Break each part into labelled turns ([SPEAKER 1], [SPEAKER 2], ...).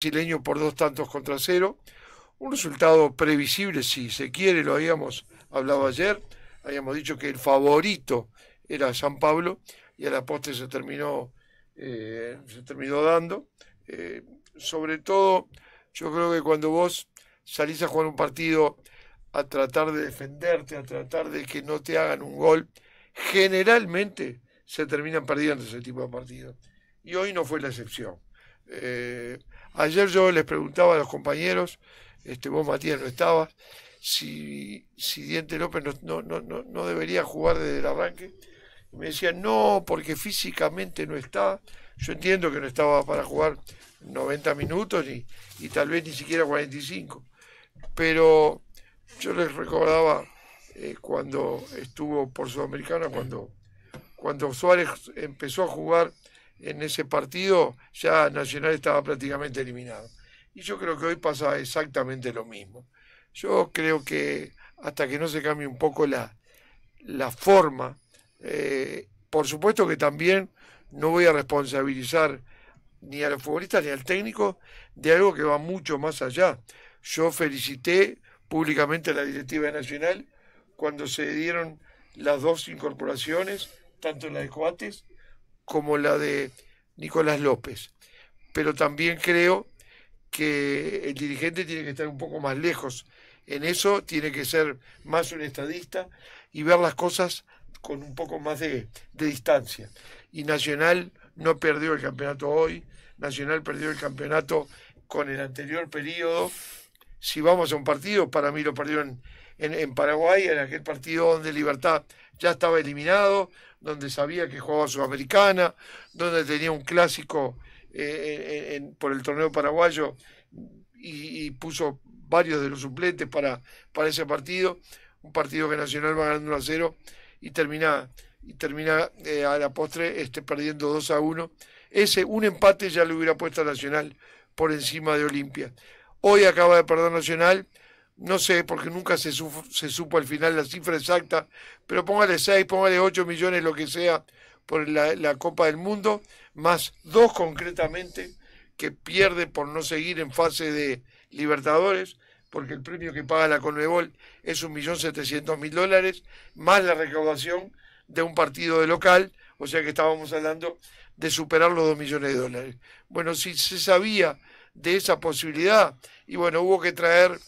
[SPEAKER 1] brasileño por dos tantos contra cero. Un resultado previsible, si se quiere, lo habíamos hablado ayer. Habíamos dicho que el favorito era San Pablo y a la postre se terminó, eh, se terminó dando. Eh, sobre todo, yo creo que cuando vos salís a jugar un partido a tratar de defenderte, a tratar de que no te hagan un gol, generalmente se terminan perdiendo ese tipo de partidos. Y hoy no fue la excepción. Eh, ayer yo les preguntaba a los compañeros, este, vos Matías no estabas, si, si Diente López no, no, no, no debería jugar desde el arranque. Y me decían, no, porque físicamente no está. Yo entiendo que no estaba para jugar 90 minutos ni, y tal vez ni siquiera 45. Pero yo les recordaba eh, cuando estuvo por Sudamericana, cuando, cuando Suárez empezó a jugar en ese partido, ya Nacional estaba prácticamente eliminado. Y yo creo que hoy pasa exactamente lo mismo. Yo creo que hasta que no se cambie un poco la, la forma, eh, por supuesto que también no voy a responsabilizar ni a los futbolistas ni al técnico de algo que va mucho más allá. Yo felicité públicamente a la directiva nacional cuando se dieron las dos incorporaciones, tanto la de Coates como la de Nicolás López. Pero también creo que el dirigente tiene que estar un poco más lejos. En eso tiene que ser más un estadista y ver las cosas con un poco más de, de distancia. Y Nacional no perdió el campeonato hoy, Nacional perdió el campeonato con el anterior periodo. Si vamos a un partido, para mí lo perdió en, en, Paraguay, en aquel partido donde Libertad ya estaba eliminado, donde sabía que jugaba Sudamericana, donde tenía un clásico eh, por el torneo paraguayo y, puso varios de los suplentes para, para ese partido. Un partido que Nacional va ganando 1 a 0 y termina, y termina eh, a la postre este, perdiendo 2 a 1 ese un empate ya le hubiera puesto a Nacional por encima de Olimpia. Hoy acaba de perder Nacional, no sé, porque nunca se, se supo al final la cifra exacta, pero póngale 6, póngale 8 millones, lo que sea, por la, Copa del Mundo, más dos concretamente que pierde por no seguir en fase de Libertadores, porque el premio que paga la Conmebol es un millón setecientos mil dólares, más la recaudación de un partido de local, o sea que estábamos hablando de superar los 2 millones de dólares. Bueno, si se sabía de esa posibilidad, y bueno, hubo que traer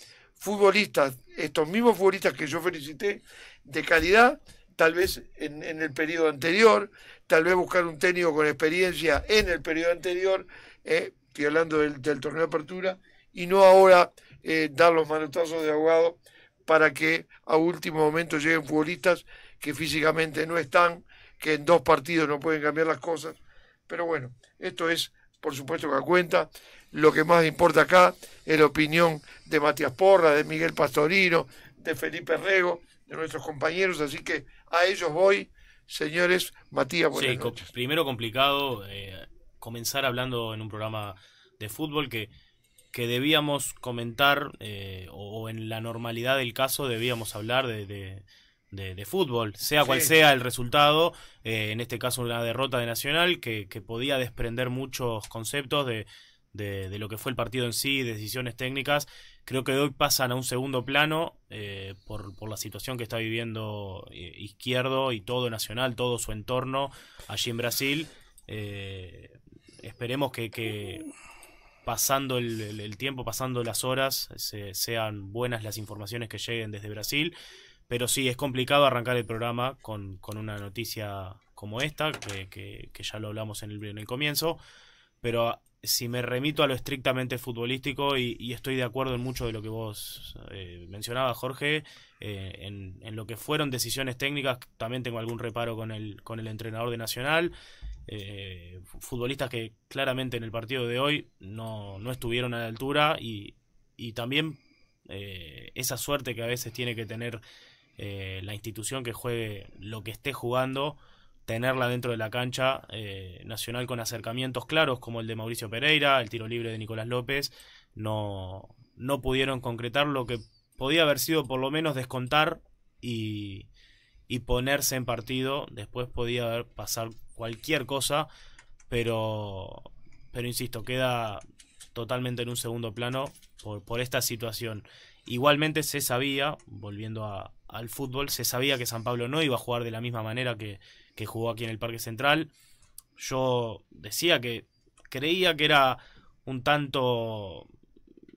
[SPEAKER 1] futbolistas, estos mismos futbolistas que yo felicité, de calidad, tal vez en, el periodo anterior, tal vez buscar un técnico con experiencia en el periodo anterior, eh, estoy hablando del, torneo de apertura, y no ahora eh, dar los manotazos de abogado para que a último momento lleguen futbolistas que físicamente no están, que en dos partidos no pueden cambiar las cosas pero bueno, esto es, por supuesto, que cuenta. Lo que más importa acá es la opinión de Matías Porra, de Miguel Pastorino, de Felipe Rego, de nuestros compañeros. Así que a ellos voy, señores. Matías, buenas
[SPEAKER 2] sí, Primero complicado eh, comenzar hablando en un programa de fútbol que que debíamos comentar, eh, o, en la normalidad del caso debíamos hablar de, de, fútbol, sea cual sea el resultado, eh, en este caso una derrota de Nacional que, podía desprender muchos conceptos de, de, lo que fue el partido en sí, decisiones técnicas, creo que hoy pasan a un segundo plano eh, por, por, la situación que está viviendo eh, Izquierdo y todo Nacional, todo su entorno allí en Brasil. esperemos que, que pasando el, tiempo, pasando las horas, sean buenas las informaciones que lleguen desde Brasil pero sí, es complicado arrancar el programa con, con una noticia como esta, que, que, ya lo hablamos en el, en el comienzo. Pero si me remito a lo estrictamente futbolístico, y, estoy de acuerdo en mucho de lo que vos eh, mencionabas, Jorge, eh, en, lo que fueron decisiones técnicas, también tengo algún reparo con el, con el entrenador de Nacional. Eh, futbolistas que claramente en el partido de hoy no, no estuvieron a la altura y, y también esa suerte que a veces tiene que tener eh, la institución que juegue lo que esté jugando, tenerla dentro de la cancha eh, nacional con acercamientos claros como el de Mauricio Pereira, el tiro libre de Nicolás López, no, no pudieron concretar lo que podía haber sido por lo menos descontar y, y ponerse en partido. Después podía haber pasar cualquier cosa, pero, pero insisto, queda totalmente en un segundo plano por, por esta situación. Igualmente se sabía, volviendo al fútbol, se sabía que San Pablo no iba a jugar de la misma manera que, que jugó aquí en el Parque Central. Yo decía que creía que era un tanto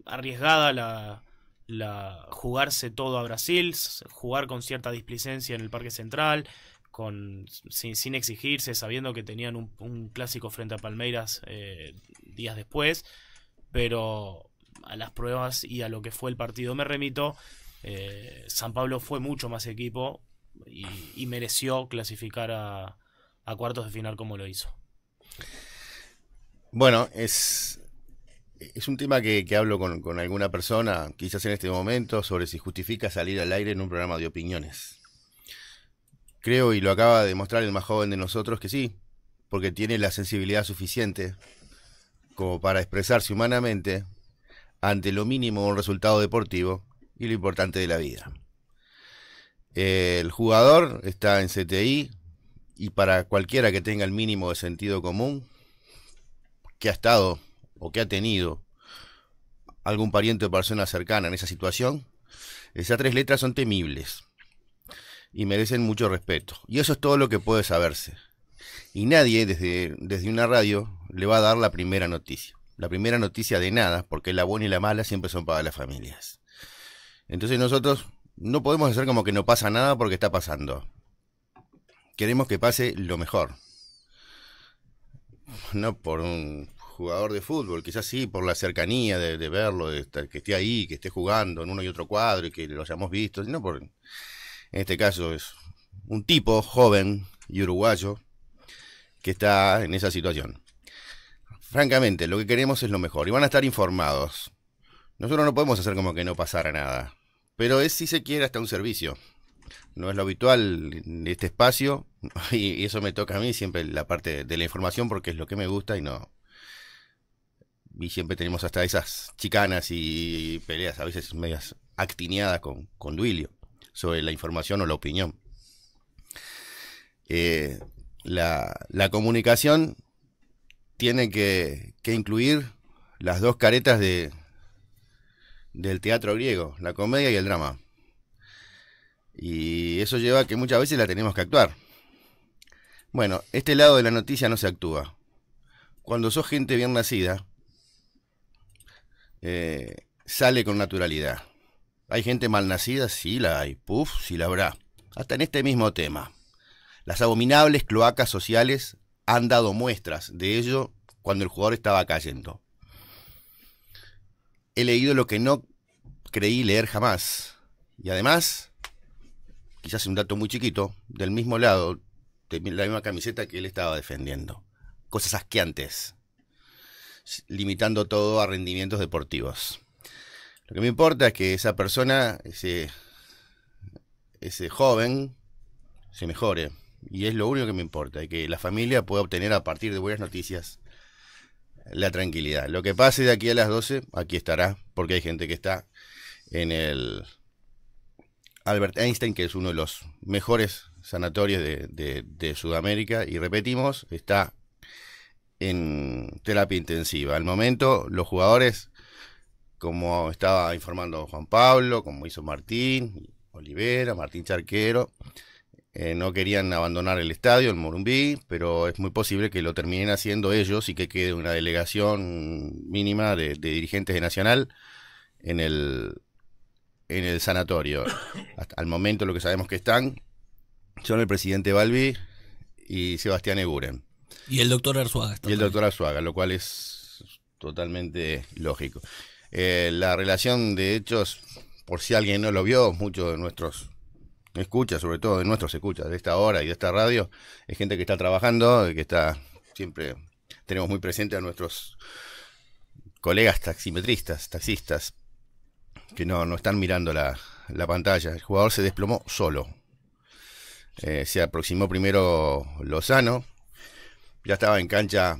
[SPEAKER 2] arriesgada la, la jugarse todo a Brasil, jugar con cierta displicencia en el Parque Central, con, sin, exigirse, sabiendo que tenían un, clásico frente a Palmeiras eh, días después, pero a las pruebas y a lo que fue el partido me remito, eh, San Pablo fue mucho más equipo y, mereció clasificar a, cuartos de final como lo hizo.
[SPEAKER 3] Bueno, es, es un tema que, hablo con, alguna persona, quizás en este momento, sobre si justifica salir al aire en un programa de opiniones. Creo, y lo acaba de demostrar el más joven de nosotros, que sí, porque tiene la sensibilidad suficiente como para expresarse humanamente ante lo mínimo un resultado deportivo y lo importante de la vida. El jugador está en CTI y para cualquiera que tenga el mínimo de sentido común, que ha estado o que ha tenido algún pariente o persona cercana en esa situación, esas tres letras son temibles y merecen mucho respeto. Y eso es todo lo que puede saberse. Y nadie desde, desde una radio le va a dar la primera noticia. La primera noticia de nada, porque la buena y la mala siempre son para las familias. Entonces nosotros no podemos hacer como que no pasa nada porque está pasando. Queremos que pase lo mejor. No por un jugador de fútbol, quizás sí, por la cercanía de, verlo, de que esté ahí, que esté jugando en uno y otro cuadro y que lo hayamos visto, sino por, en este caso es un tipo joven y uruguayo que está en esa situación. Francamente, lo que queremos es lo mejor y van a estar informados. Nosotros no podemos hacer como que no pasara nada, pero es si se quiere hasta un servicio. No es lo habitual en este espacio y eso me toca a mí siempre la parte de la información porque es lo que me gusta y no, y siempre tenemos hasta esas chicanas y peleas a veces medias actineadas con, con Duilio sobre la información o la opinión. Eh, la, la, comunicación tiene que, que, incluir las dos caretas de, del teatro griego, la comedia y el drama. Y eso lleva a que muchas veces la tenemos que actuar. Bueno, este lado de la noticia no se actúa. Cuando sos gente bien nacida, eh, sale con naturalidad. ¿Hay gente mal nacida? Sí la hay. Puf, sí la habrá. Hasta en este mismo tema. Las abominables cloacas sociales han dado muestras de ello cuando el jugador estaba cayendo. He leído lo que no creí leer jamás. Y además, quizás un dato muy chiquito, del mismo lado, de la misma camiseta que él estaba defendiendo. Cosas asqueantes limitando todo a rendimientos deportivos. Lo que me importa es que esa persona, ese, ese joven, se mejore. Y es lo único que me importa, que la familia pueda obtener a partir de buenas noticias la tranquilidad. Lo que pase de aquí a las 12, aquí estará, porque hay gente que está en el Albert Einstein, que es uno de los mejores sanatorios de, Sudamérica, y repetimos, está en terapia intensiva. Al momento, los jugadores, como estaba informando Juan Pablo, como hizo Martín, Olivera, Martín Charquero, eh, no querían abandonar el estadio, el Morumbí, pero es muy posible que lo terminen haciendo ellos y que quede una delegación mínima de, dirigentes de Nacional en el, en el sanatorio. Hasta al momento lo que sabemos que están son el presidente Balbi y Sebastián Eguren.
[SPEAKER 4] Y el doctor Arzuaga.
[SPEAKER 3] Y el doctor Arzuaga, lo cual es totalmente lógico. Eh, la relación de hechos, por si alguien no lo vio, muchos de nuestros escuchas, sobre todo de nuestros escuchas de esta hora y de esta radio, es gente que está trabajando, que está siempre, tenemos muy presente a nuestros colegas taximetristas, taxistas, que no, no están mirando la, la pantalla. El jugador se desplomó solo. Eh, se aproximó primero Lozano, ya estaba en cancha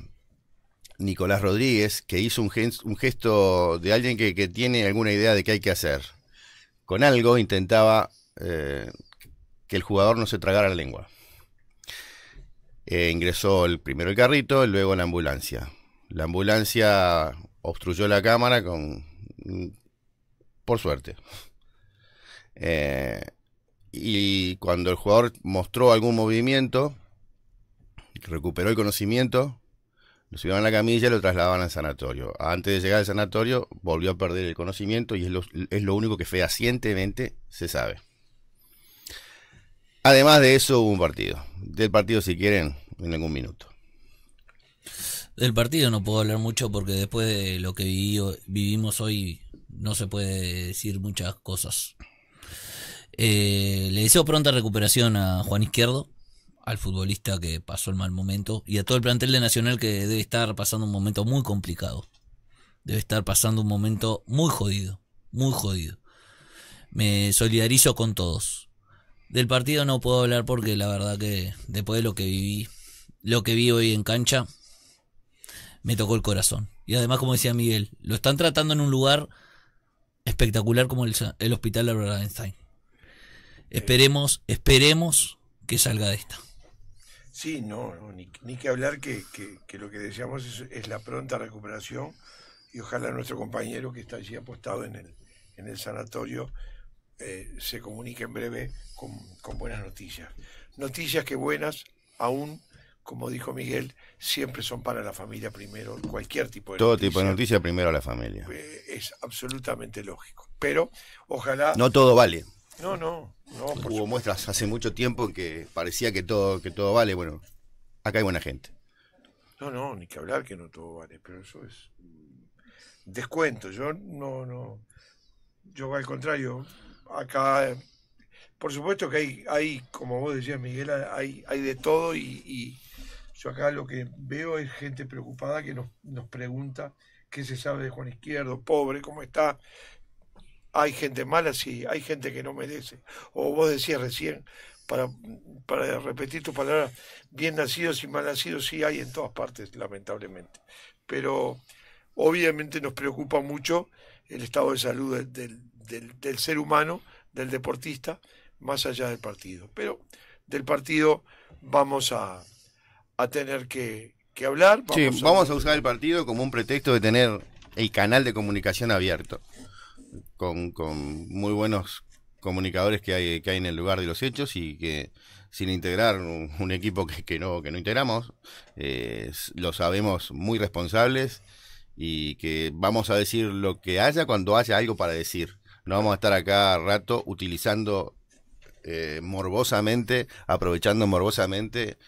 [SPEAKER 3] Nicolás Rodríguez, que hizo un, gesto de alguien que, tiene alguna idea de qué hay que hacer. Con algo intentaba eh, que el jugador no se tragara la lengua. Eh, ingresó el primero el carrito, luego la ambulancia. La ambulancia obstruyó la cámara con por suerte. Eh, y cuando el jugador mostró algún movimiento, recuperó el conocimiento, lo subieron a la camilla y lo trasladaban al sanatorio. Antes de llegar al sanatorio, volvió a perder el conocimiento y es lo, es lo único que fehacientemente se sabe. Además de eso, hubo un partido. Del partido, si quieren, en algún minuto.
[SPEAKER 4] Del partido no puedo hablar mucho porque después de lo que vivimos hoy no se puede decir muchas cosas. Eh, le deseo pronta recuperación a Juan Izquierdo, al futbolista que pasó el mal momento, y a todo el plantel de Nacional que debe estar pasando un momento muy complicado. Debe estar pasando un momento muy jodido, muy jodido. Me solidarizo con todos. Del partido no puedo hablar porque la verdad que después de lo que viví, lo que vi hoy en cancha, me tocó el corazón. Y además, como decía Miguel, lo están tratando en un lugar espectacular como el, Hospital Albert Einstein. Esperemos, esperemos que salga de esta.
[SPEAKER 1] Sí, no, ni, que hablar que, lo que deseamos es, la pronta recuperación y ojalá nuestro compañero que está allí apostado en el, en el sanatorio eh, se comunique en breve con, con buenas noticias. Noticias que buenas, aún como dijo Miguel, siempre son para la familia primero, cualquier tipo de
[SPEAKER 3] Todo tipo de noticia primero a la familia.
[SPEAKER 1] Eh, es absolutamente lógico. Pero ojalá...
[SPEAKER 3] No todo vale.
[SPEAKER 1] No, no, no.
[SPEAKER 3] Hubo muestras hace mucho tiempo que parecía que todo, que todo vale. Bueno, acá hay buena gente.
[SPEAKER 1] No, no, ni que hablar que no todo vale, pero eso es descuento. Yo no, no. Yo al contrario, acá, por supuesto que hay, hay como vos decías, Miguel, hay, hay de todo y yo acá lo que veo es gente preocupada que nos, nos pregunta qué se sabe de Juan Izquierdo, pobre, cómo está. Hay gente mala, sí, hay gente que no merece. O vos decías recién, para, para repetir tu palabra, bien nacidos y mal nacidos sí hay en todas partes, lamentablemente. Pero obviamente nos preocupa mucho el estado de salud del, del ser humano, del deportista, más allá del partido. Pero del partido vamos a, a tener que, hablar.
[SPEAKER 3] Vamos sí, vamos a usar el partido como un pretexto de tener el canal de comunicación abierto, con, con muy buenos comunicadores que hay, que hay en el lugar de los hechos y que sin integrar un, equipo que, que, no, que no integramos, eh, lo sabemos muy responsables y que vamos a decir lo que haya cuando haya algo para decir. No vamos a estar acá rato utilizando eh, morbosamente, aprovechando morbosamente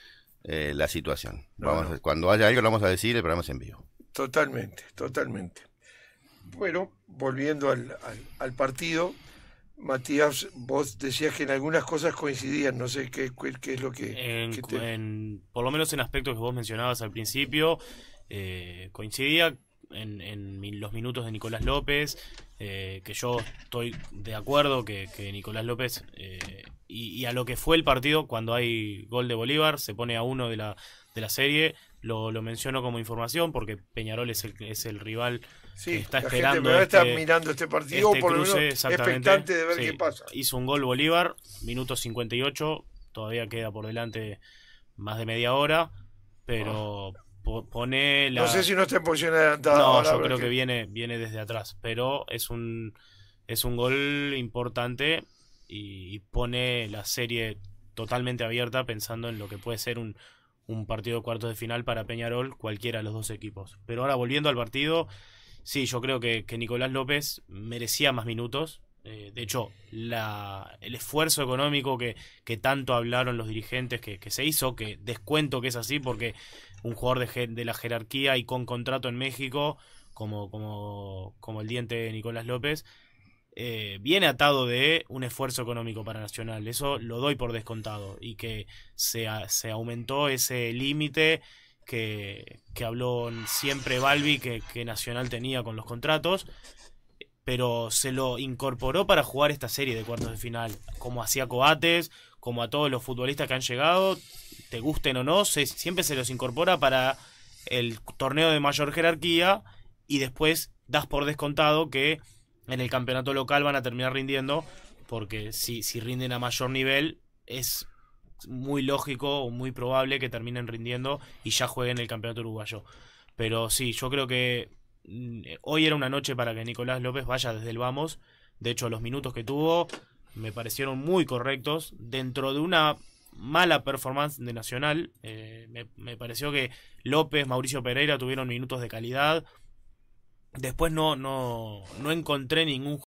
[SPEAKER 3] eh, la situación. vamos, Cuando haya algo lo vamos a decir, el programa es en vivo.
[SPEAKER 1] Totalmente, totalmente. Bueno, volviendo al, al, partido, Matías, vos decías que en algunas cosas coincidían, no sé qué, qué es lo que...
[SPEAKER 2] por lo menos en aspectos que vos mencionabas al principio, eh, coincidía en, en, los minutos de Nicolás López, eh, que yo estoy de acuerdo que, que Nicolás López eh, y, a lo que fue el partido cuando hay gol de Bolívar, se pone a uno de la, de la serie, lo, lo menciono como información porque Peñarol es el, es el rival que está esperando.
[SPEAKER 1] Gente este, mirando este partido este por lo menos expectante de ver qué pasa.
[SPEAKER 2] Hizo un gol Bolívar, minuto 58, todavía queda por delante más de media hora, pero ah. Pone la...
[SPEAKER 1] No sé si no está en posición adelantada.
[SPEAKER 2] No, yo creo que... viene, viene desde atrás, pero es un, es un gol importante y, pone la serie totalmente abierta pensando en lo que puede ser un, un partido de cuartos de final para Peñarol, cualquiera de los dos equipos. Pero ahora volviendo al partido, sí, yo creo que, que Nicolás López merecía más minutos. Eh, de hecho, la, el esfuerzo económico que, que tanto hablaron los dirigentes que, que, se hizo, que descuento que es así, porque un jugador de, la jerarquía y con contrato en México, como, como, como el diente de Nicolás López, eh, viene atado de un esfuerzo económico para Nacional. Eso lo doy por descontado. Y que se, se aumentó ese límite que, que, habló siempre Balbi que, que, Nacional tenía con los contratos. Pero se lo incorporó para jugar esta serie de cuartos de final. Como hacía Coates, como a todos los futbolistas que han llegado, te gusten o no, siempre se los incorpora para el torneo de mayor jerarquía. Y después das por descontado que en el campeonato local van a terminar rindiendo, porque si, si rinden a mayor nivel, es muy lógico o muy probable que terminen rindiendo y ya jueguen el campeonato uruguayo. Pero sí, yo creo que mm, hoy era una noche para que Nicolás López vaya desde el vamos. De hecho, los minutos que tuvo me parecieron muy correctos. Dentro de una mala performance de Nacional, eh, me, me pareció que López, Mauricio Pereira tuvieron minutos de calidad. Después no, no, no encontré ningún